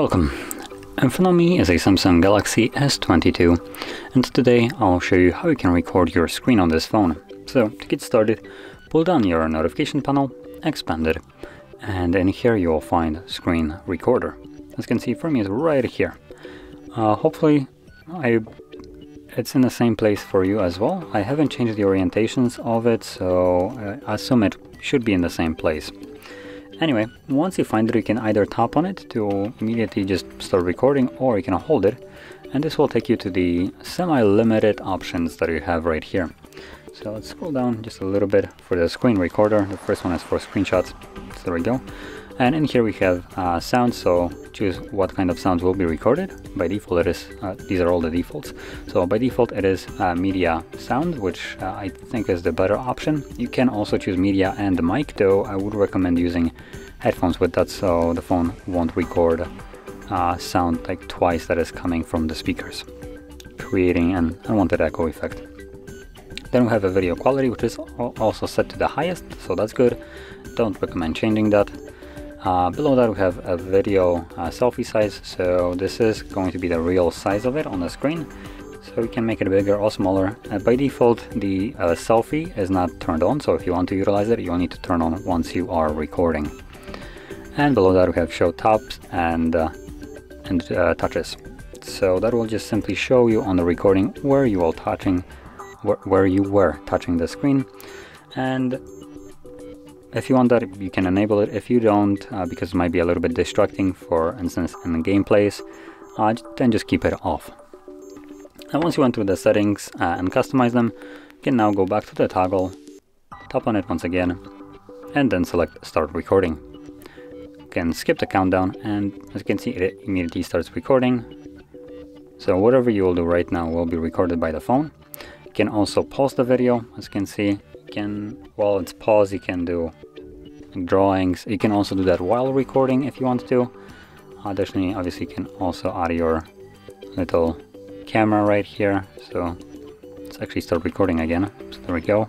Welcome. In front of me is a Samsung Galaxy S22 and today I'll show you how you can record your screen on this phone. So to get started, pull down your notification panel, expand it, and in here you will find screen recorder. As you can see for me it's right here. Uh, hopefully I it's in the same place for you as well. I haven't changed the orientations of it so I assume it should be in the same place. Anyway, once you find it, you can either tap on it to immediately just start recording or you can hold it and this will take you to the semi-limited options that you have right here. So let's scroll down just a little bit for the screen recorder. The first one is for screenshots. So there we go. And in here we have uh, sounds, so choose what kind of sounds will be recorded. By default it is, uh, these are all the defaults. So by default it is uh, media sound, which uh, I think is the better option. You can also choose media and mic, though I would recommend using headphones with that so the phone won't record uh, sound like twice that is coming from the speakers, creating an unwanted echo effect. Then we have a video quality, which is also set to the highest, so that's good. Don't recommend changing that. Uh, below that we have a video uh, selfie size, so this is going to be the real size of it on the screen. So we can make it bigger or smaller. Uh, by default the uh, selfie is not turned on, so if you want to utilize it you'll need to turn on once you are recording. And below that we have show taps and, uh, and uh, touches. So that will just simply show you on the recording where you are touching, wh where you were touching the screen. And if you want that, you can enable it. If you don't, uh, because it might be a little bit distracting, for instance, in the gameplays, uh, then just keep it off. And once you went through the settings uh, and customize them, you can now go back to the toggle, tap on it once again, and then select Start Recording. You can skip the countdown, and as you can see, it immediately starts recording. So whatever you will do right now will be recorded by the phone. You can also pause the video, as you can see, You can, while it's paused, you can do drawings. You can also do that while recording if you want to. Uh, Additionally, obviously, you can also add your little camera right here. So let's actually start recording again. So there we go.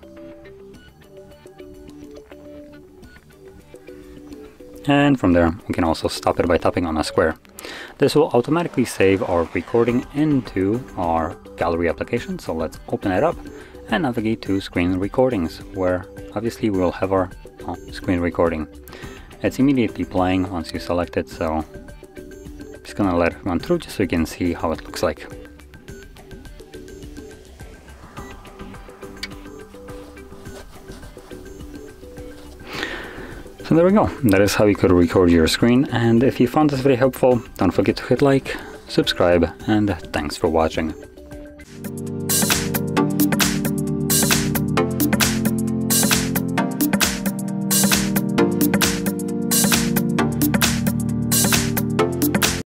And from there, we can also stop it by tapping on a square. This will automatically save our recording into our gallery application. So let's open it up and navigate to screen recordings where obviously we will have our screen recording. It's immediately playing once you select it so I'm just gonna let it run through just so you can see how it looks like. So there we go, that is how you could record your screen and if you found this very helpful don't forget to hit like, subscribe and thanks for watching.